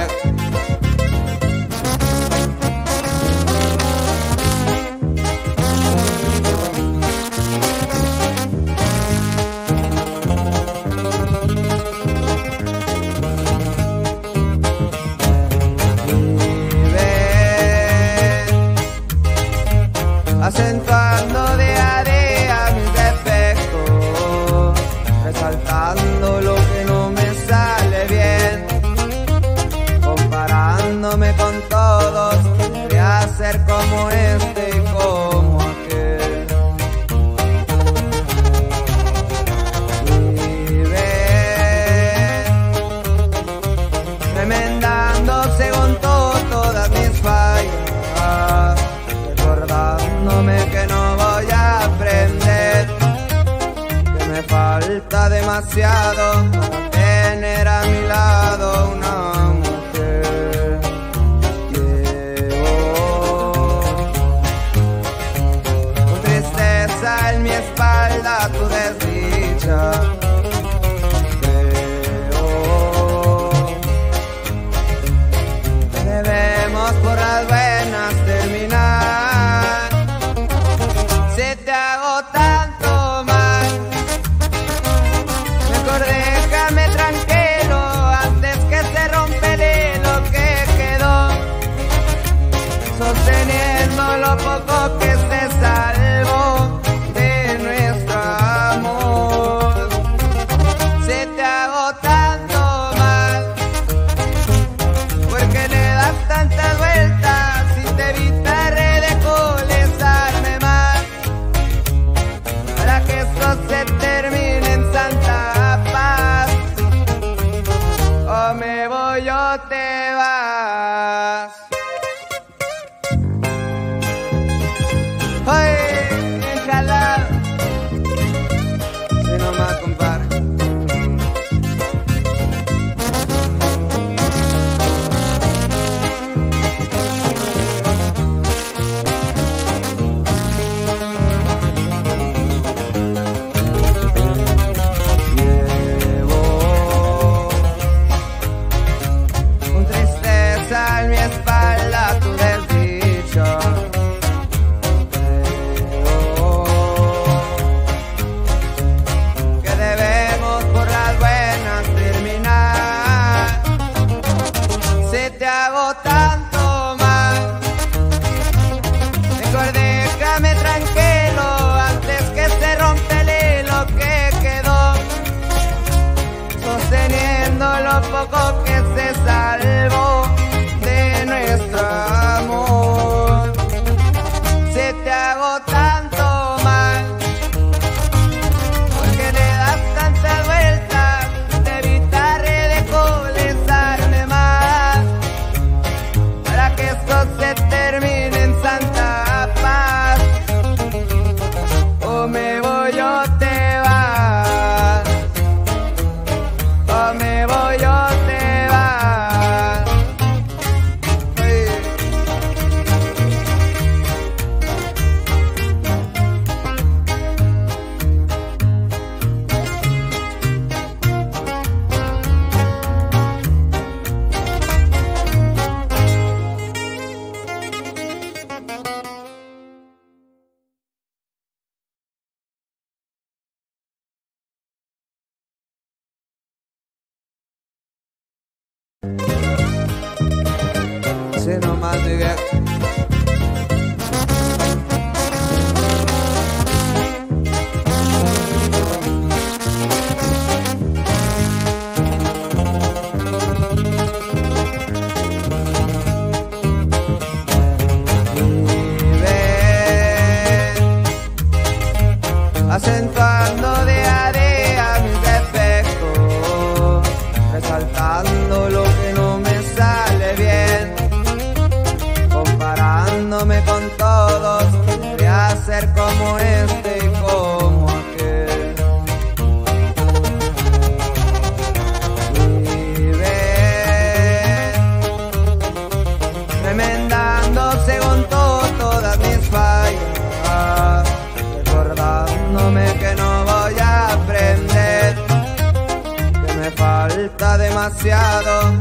yeah. enmendándose con todas mis fallas, recordándome que no voy a aprender, que me falta demasiado para tener a mi lado para. demasiado.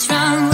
What's wrong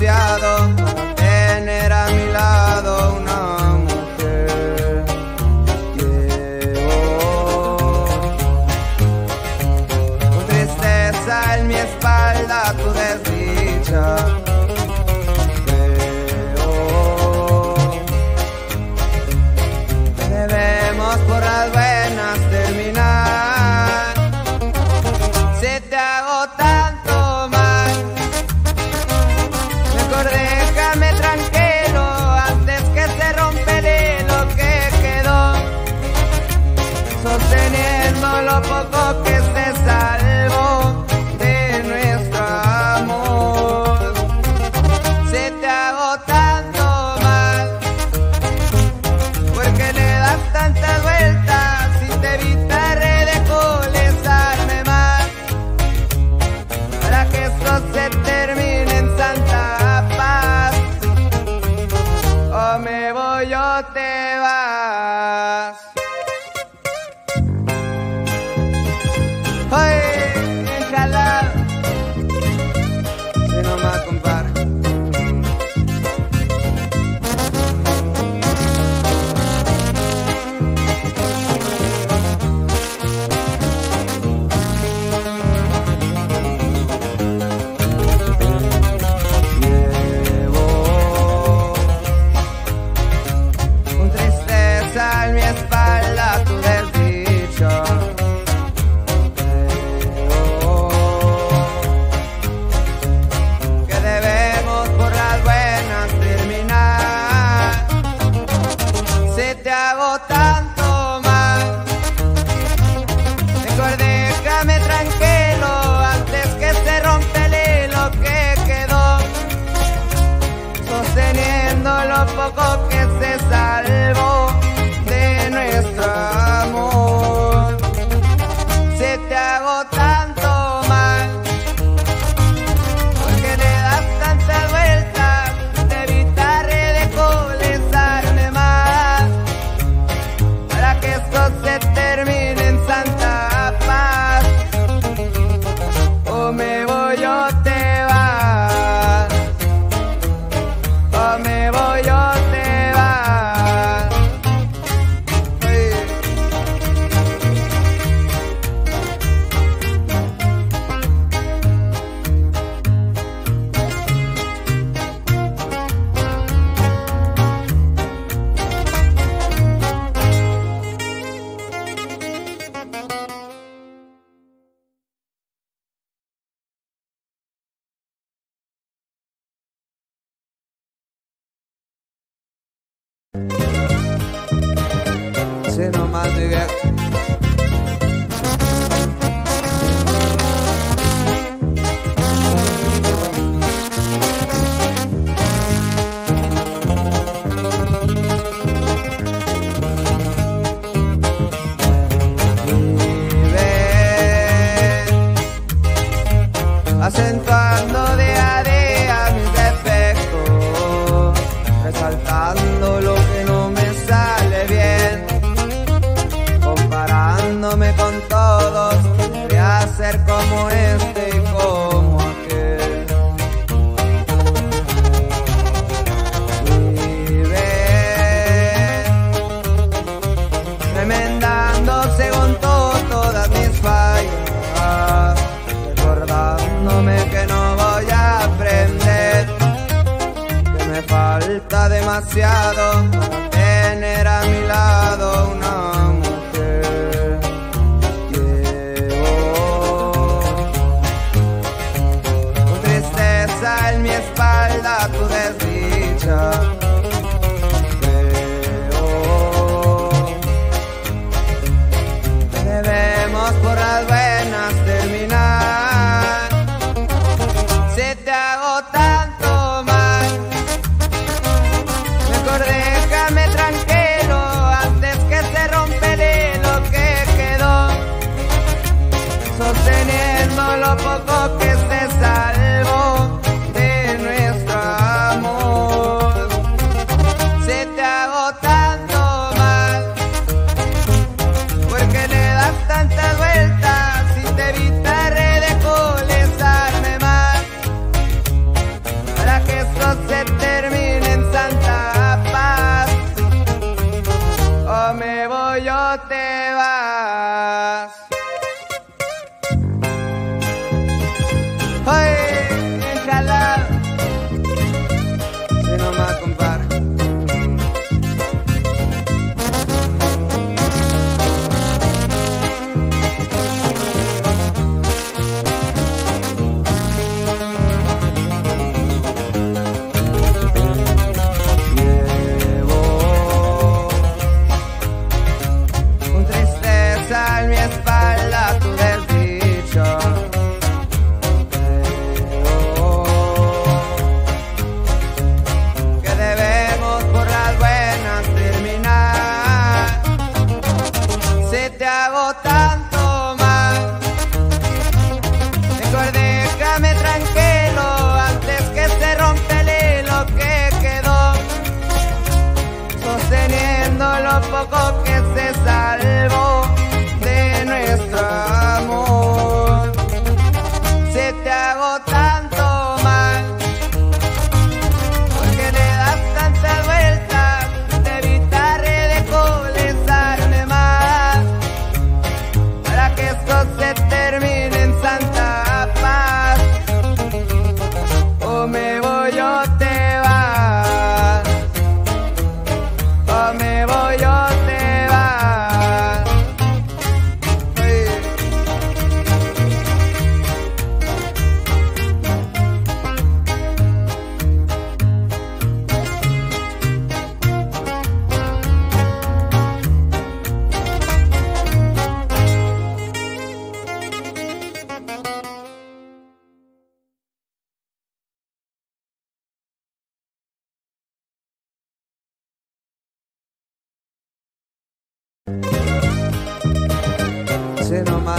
para tener a mi lado demasiado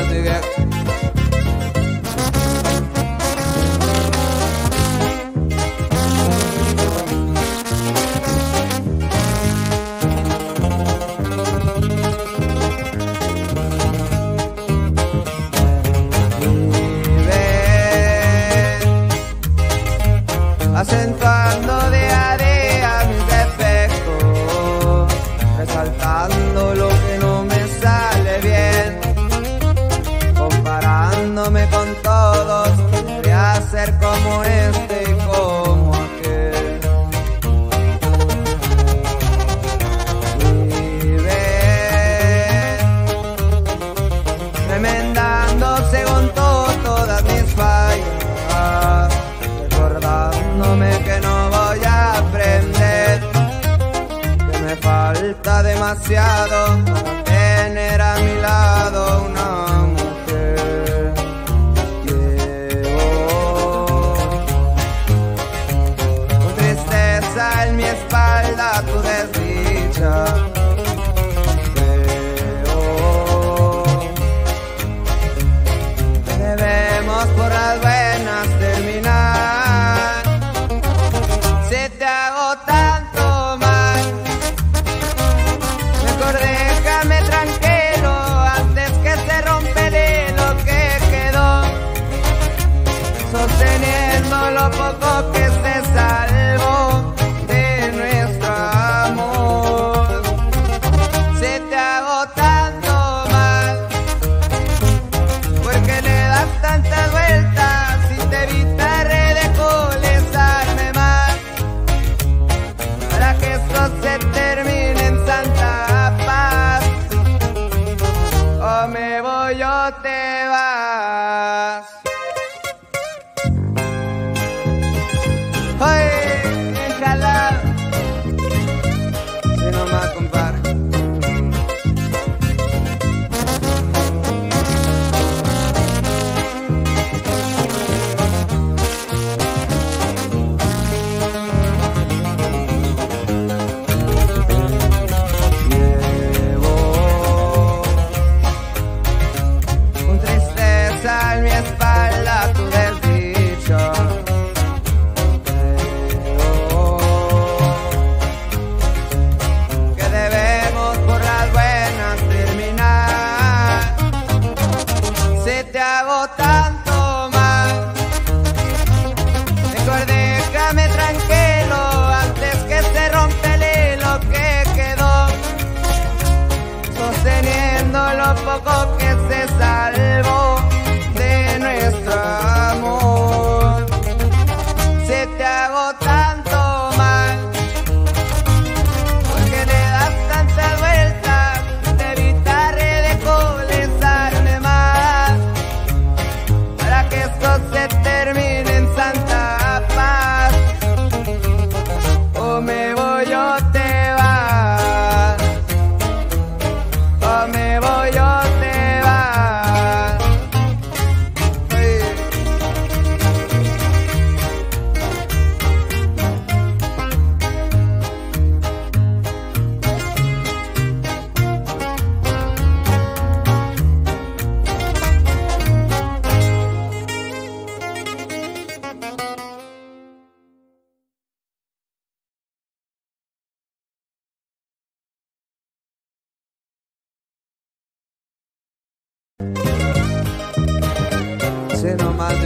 direto demasiado. rock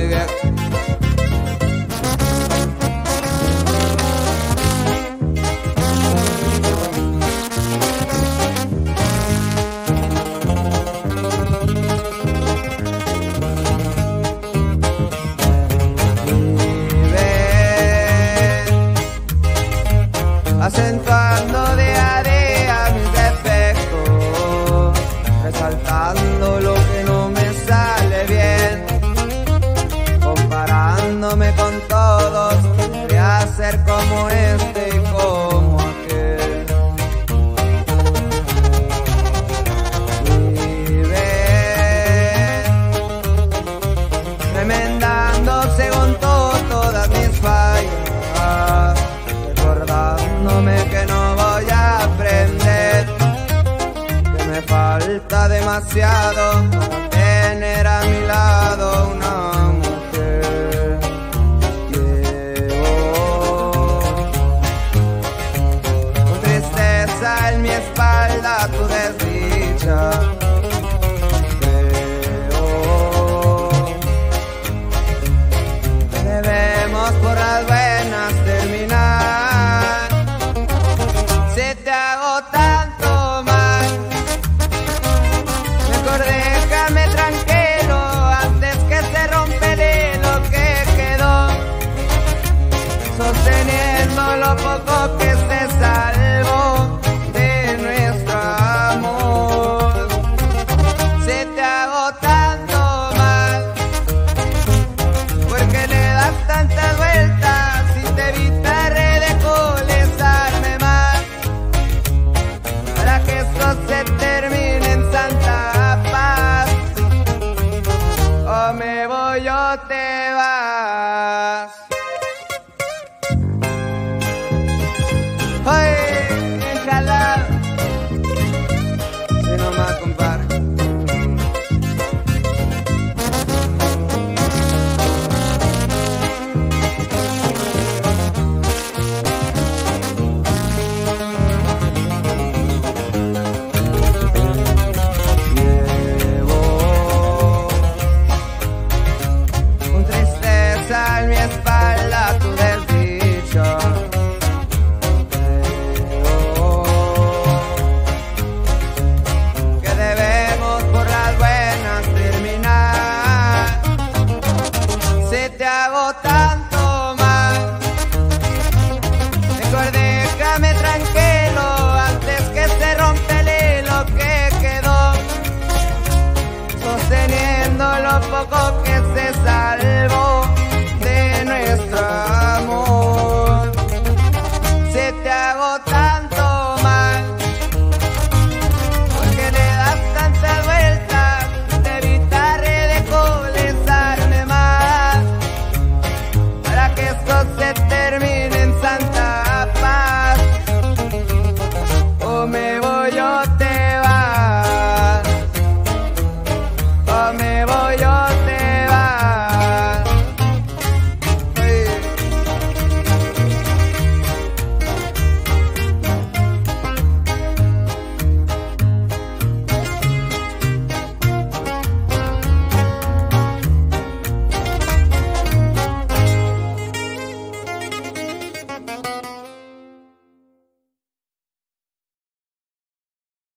that. Demasiado απ' αγάπη.